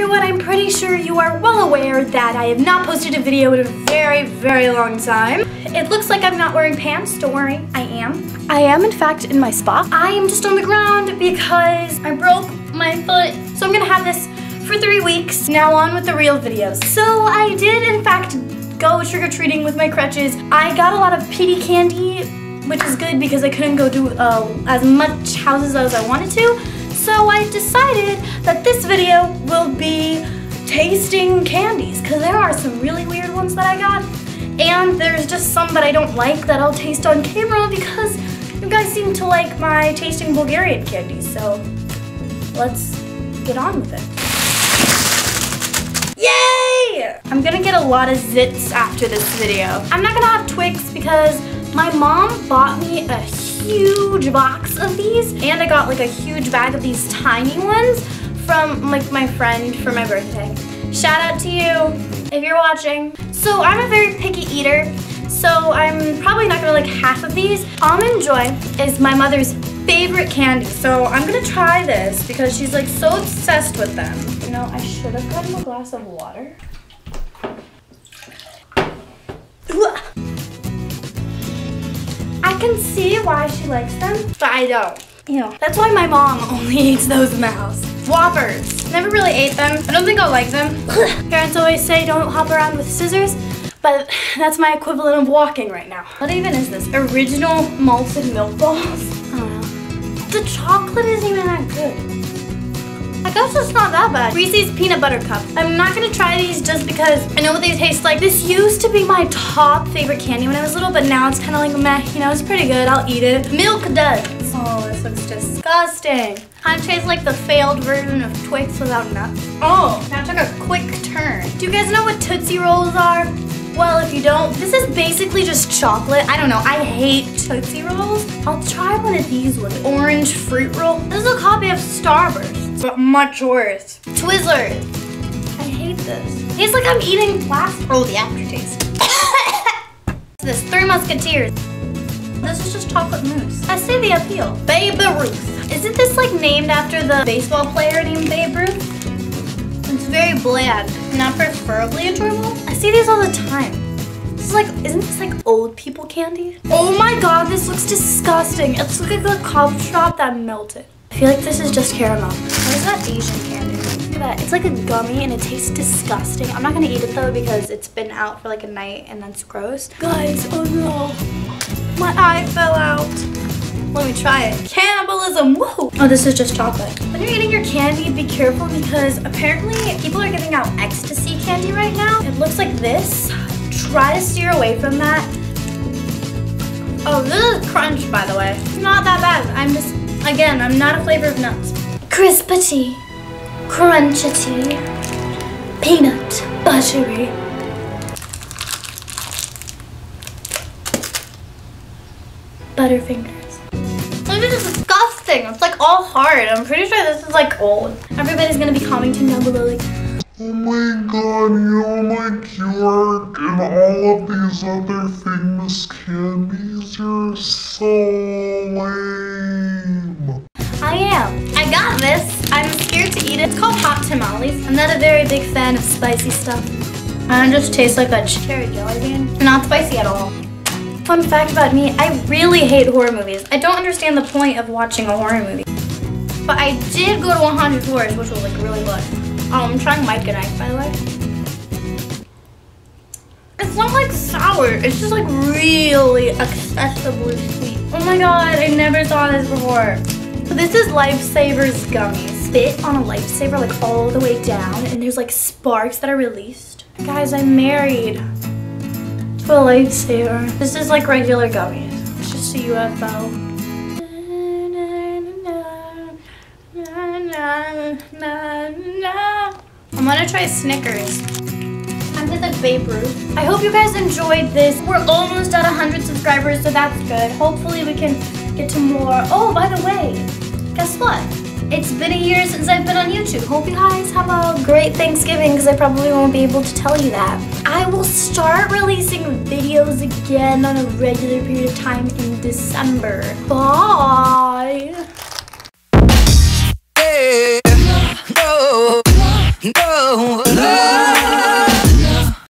everyone, I'm pretty sure you are well aware that I have not posted a video in a very, very long time. It looks like I'm not wearing pants, don't worry, I am. I am in fact in my spa. I am just on the ground because I broke my foot. So I'm gonna have this for three weeks. Now on with the real videos. So I did in fact go trick-or-treating with my crutches. I got a lot of pity candy, which is good because I couldn't go do uh, as much houses as I wanted to. So I decided that this video will be tasting candies because there are some really weird ones that I got. And there's just some that I don't like that I'll taste on camera because you guys seem to like my tasting Bulgarian candies. So let's get on with it. Yay! I'm gonna get a lot of zits after this video. I'm not gonna have Twix because my mom bought me a huge box of these and I got like a huge bag of these tiny ones from like my friend for my birthday. Shout out to you if you're watching. So I'm a very picky eater so I'm probably not gonna like half of these. Almond Joy is my mother's favorite candy. So I'm gonna try this because she's like so obsessed with them. You know, I should have gotten a glass of water. I can see why she likes them, but I don't. You know, that's why my mom only eats those in the house. Whoppers. Never really ate them. I don't think I'll like them. Parents always say don't hop around with scissors, but that's my equivalent of walking right now. What even is this? Original malted milk balls? The chocolate isn't even that good. I guess it's not that bad. Reese's Peanut Butter Cup. I'm not gonna try these just because I know what they taste like. This used to be my top favorite candy when I was little, but now it's kind of like meh, you know, it's pretty good. I'll eat it. Milk Duds. Oh, this looks disgusting. Kind of tastes like the failed version of Twix without nuts. Oh, that took a quick turn. Do you guys know what Tootsie Rolls are? Well, if you don't, this is basically just chocolate. I don't know, I hate Tootsie Rolls. I'll try one of these ones. Orange fruit roll. This is a copy of Starburst, but much worse. Twizzlers. I hate this. Tastes like I'm eating plastic. Oh, the aftertaste. this, Three Musketeers. This is just chocolate mousse. I see the appeal. Babe Ruth. Isn't this like named after the baseball player named Babe Ruth? It's very bland, not preferably enjoyable. I see these all the time. This is like, isn't this like old people candy? Oh my god, this looks disgusting. It's like a coffee shop that melted. I feel like this is just caramel. What is that Asian candy? Look at that. It's like a gummy and it tastes disgusting. I'm not gonna eat it though because it's been out for like a night and that's gross. Guys, oh no. My eye fell out. Let me try it. Cannibalism, whoa! Oh, this is just chocolate. When you're eating your candy, be careful because apparently people are giving out ecstasy candy right now. It looks like this. Try to steer away from that. Oh, this is crunch, by the way. It's not that again, I'm not a flavor of nuts. Crispity, crunchity, peanut buttery. Butterfinger. This is disgusting. It's like all hard. I'm pretty sure this is like old. Everybody's gonna be commenting down below like, Oh my god, you're like York and all of these other famous candies. You're so lame. I. Got this. I'm scared to eat it. It's called hot tamales. I'm not a very big fan of spicy stuff. And it just tastes like a cherry jelly bean. Not spicy at all. Fun fact about me, I really hate horror movies. I don't understand the point of watching a horror movie. But I did go to 100 Floors, which was like really good. Um, I'm trying Mike and Ike, by the way. It's not like sour, it's just like really accessibly sweet. Oh my god, I never saw this before. So this is Lifesavers gummies. Fit on a lifesaver like all the way down and there's like sparks that are released. Guys, I'm married to a lifesaver. This is like regular gummies. It's just a UFO. I'm gonna try Snickers. I'm just like Babe Ruth. I hope you guys enjoyed this. We're almost at 100 subscribers, so that's good. Hopefully we can get to more. Oh, by the way, guess what? It's been a year since I've been on YouTube. Hope you guys have a great Thanksgiving because I probably won't be able to tell you that. I will start releasing videos again on a regular period of time in December. Bye! Hey.